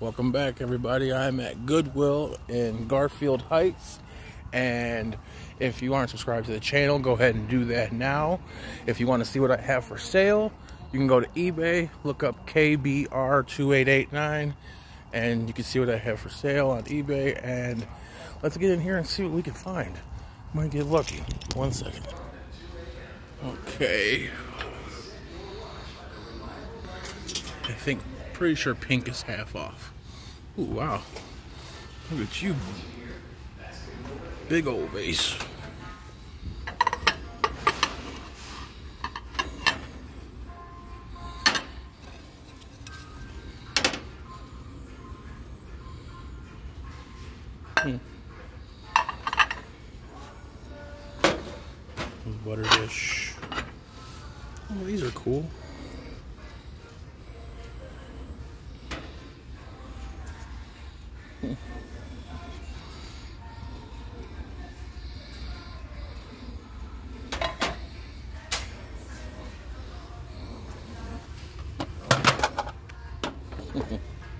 Welcome back, everybody. I'm at Goodwill in Garfield Heights. And if you aren't subscribed to the channel, go ahead and do that now. If you want to see what I have for sale, you can go to eBay, look up KBR2889, and you can see what I have for sale on eBay. And let's get in here and see what we can find. Might get lucky. One second. Okay. I think, pretty sure pink is half off. Ooh, wow. Look at you. Big old vase. Hmm. Butter dish. Oh, these are cool.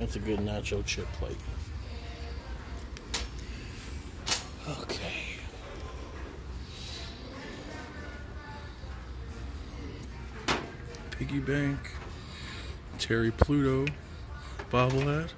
That's a good nacho chip plate. Okay. Piggy bank. Terry Pluto bobblehead.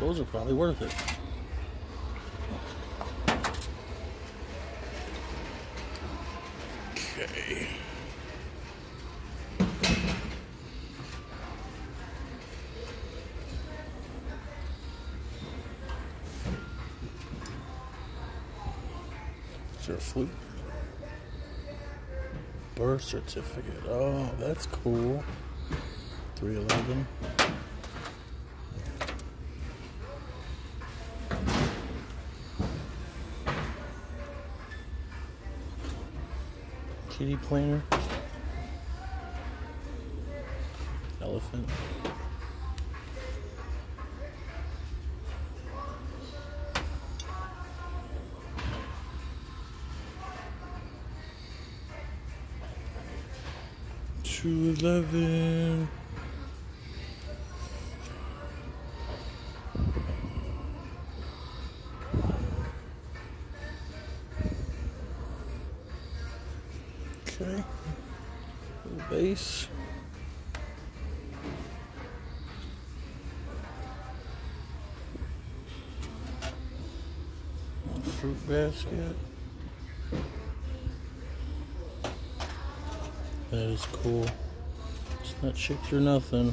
Those are probably worth it. Okay. Is there a flute? Birth certificate. Oh, that's cool. 311. Kitty planner. Elephant. Two eleven. Basket. That is cool. It's not chipped or nothing.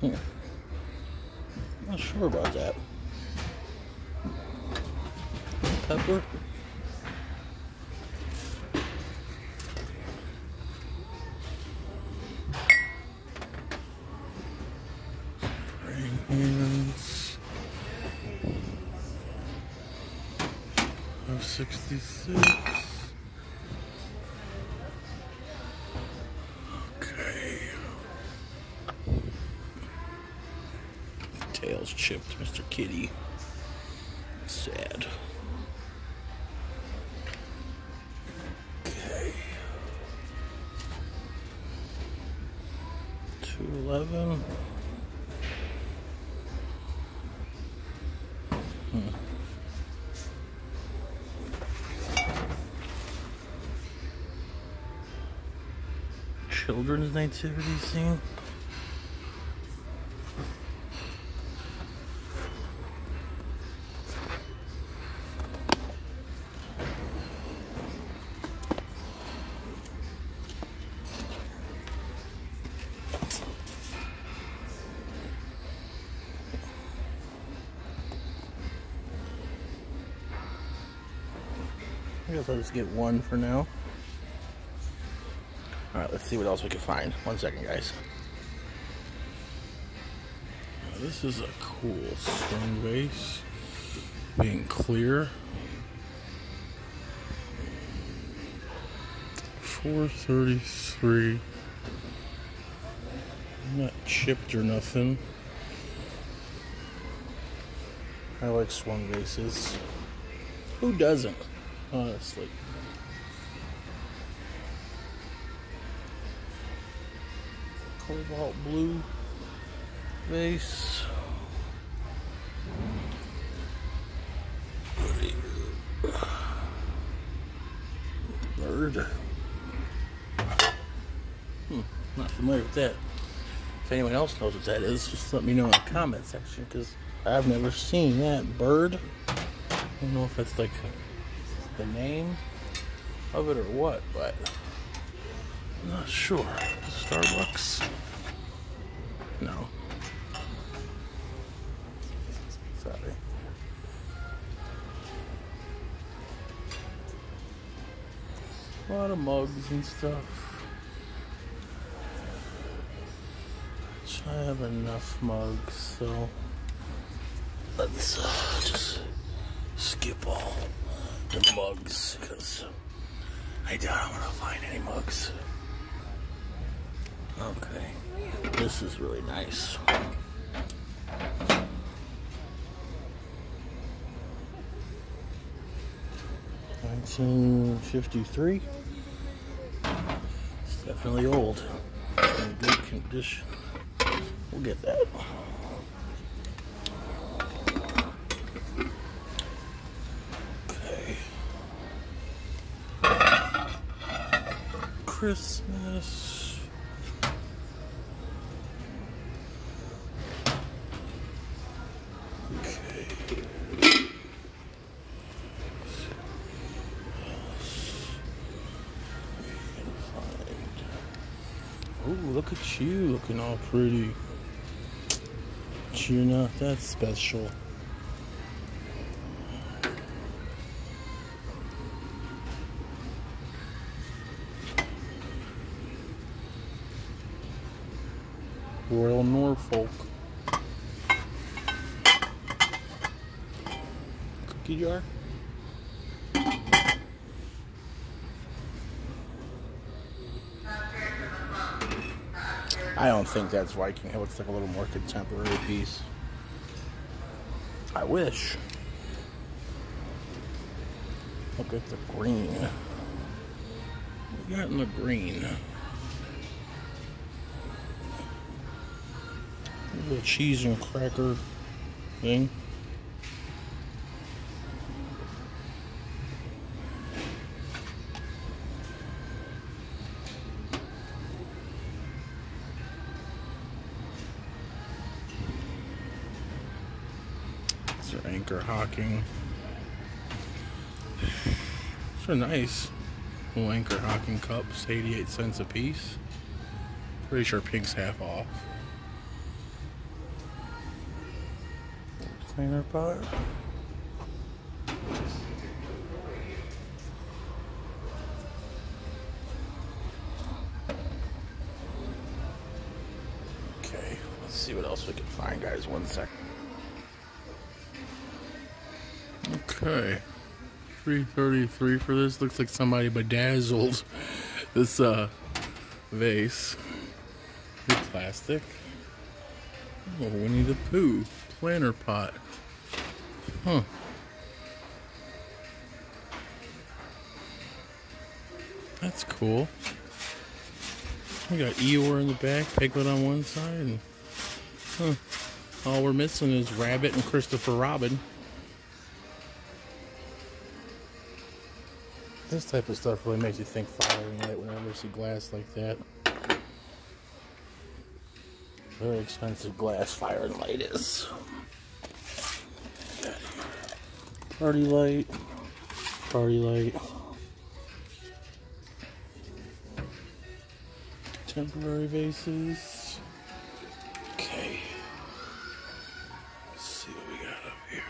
Hmm. Not sure about that. Pepper. Of 66. Chipped, Mr. Kitty. Sad. Okay. Two eleven. Hmm. Children's nativity scene. I guess I'll just get one for now. Alright, let's see what else we can find. One second, guys. Now, this is a cool stone vase. Being clear. 433. Not chipped or nothing. I like swung vases. Who doesn't, honestly? Cobalt blue vase. Bird. Hmm, not familiar with that. If anyone else knows what that is, just let me know in the comment section because I've never seen that bird. I don't know if it's like the name of it or what, but I'm not sure. Starbucks? No. Sorry. A lot of mugs and stuff. I have enough mugs, so let's uh, just skip all the mugs because I doubt I'm gonna find any mugs. Okay, this is really nice. Nineteen fifty-three. It's definitely old. In good condition. We'll get that. Christmas. Okay. Oh, look at you looking all pretty. You're not that special. Norfolk. Cookie jar? I don't think that's Viking. It looks like a little more contemporary piece. I wish. Look at the green. We got in the green. Little cheese and cracker thing. These are anchor hocking. These are nice. Little anchor hocking cups, 88 cents a piece. Pretty sure pink's half off. Cleaner pot. Okay, let's see what else we can find, guys. One second. Okay. 333 for this. Looks like somebody bedazzled this uh vase. Good plastic. Oh, Winnie the Pooh. Planter pot. Huh. That's cool. We got Eeyore in the back, Piglet on one side, and huh. All we're missing is Rabbit and Christopher Robin. This type of stuff really makes you think fire and light whenever you see glass like that. Very expensive glass fire and light is. PartyLite. Party light. Temporary vases. Okay. Let's see what we got up here.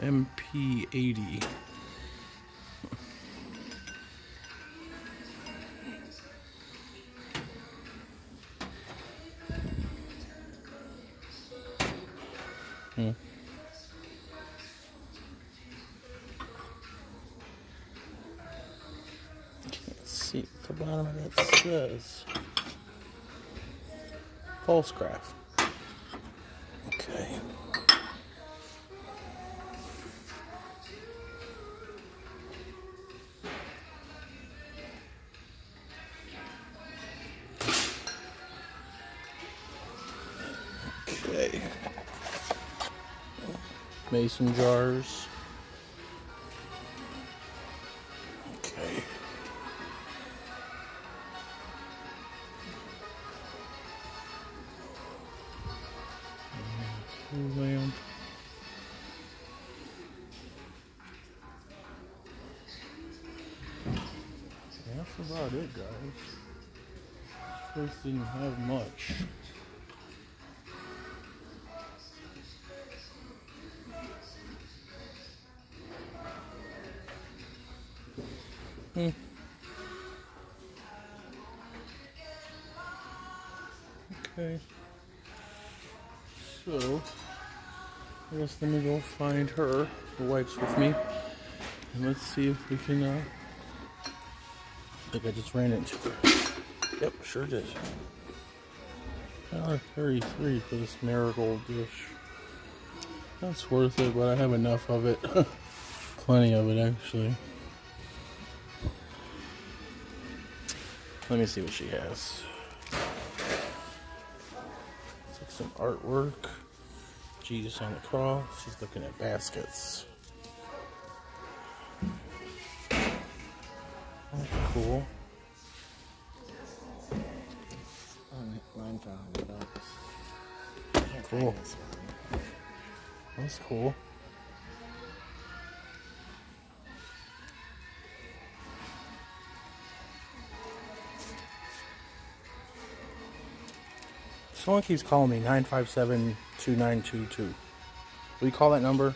MP80. Can't see at the bottom of that says. False-Craft. Okay. Okay. Mason jars. Okay. Lamp. That's about it, guys. This place didn't have much. Okay. So, I guess let me go find her, the wipes with me, and let's see if we can, uh, I think I just ran into her. Yep, sure did. $33 for this marigold dish. That's worth it, but I have enough of it. Plenty of it, actually. Let me see what she has. It's like some artwork. Jesus on the cross. She's looking at baskets. That's cool. Line for hundred bucks. I can't find Cool. That's cool. Someone keeps calling me 957 2922. Will you call that number?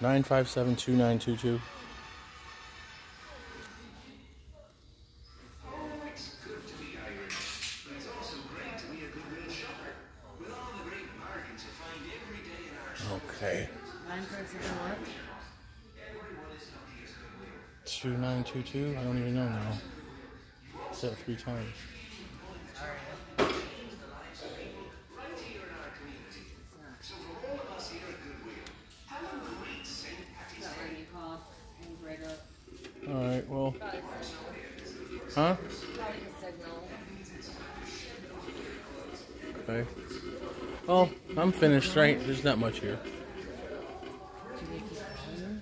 957 2922. Okay. Line for a second what? 2922? I don't even know now. Said three times. Not where you called and right up. Alright, well. Huh? Probably the signal. Okay. Well, I'm finished, right? There's not much here. Do they keep calling?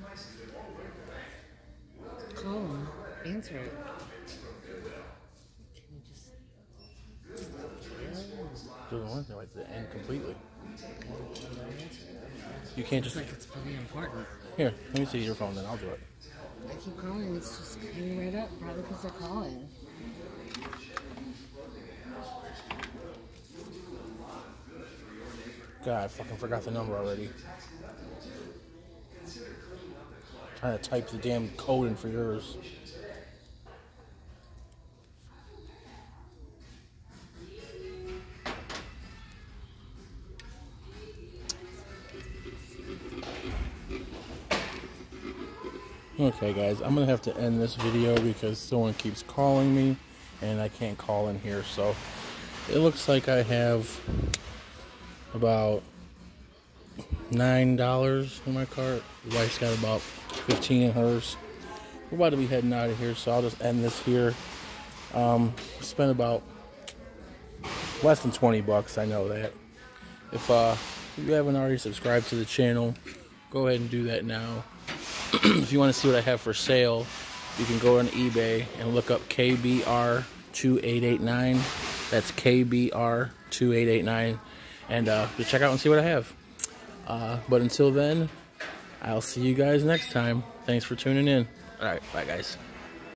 Call him. Answer it. Can you just Doesn't want to like to end completely. You can't just. like it's pretty important. Here, let me see your phone, then I'll do it. I keep calling, it's just coming right up, probably because they're calling. God, I fucking forgot the number already. Trying to type the damn code in for yours. Okay, guys, I'm gonna have to end this video because someone keeps calling me and I can't call in here. So it looks like I have about nine dollars in my cart. Wife's got about fifteen in hers. We're about to be heading out of here, so I'll just end this here. Um, spent about less than twenty bucks. I know that. If uh, if you haven't already subscribed to the channel, go ahead and do that now. if you want to see what I have for sale, you can go on eBay and look up KBR2889. That's KBR2889. And uh, just check out and see what I have. Uh, but until then, I'll see you guys next time. Thanks for tuning in. All right, bye, guys.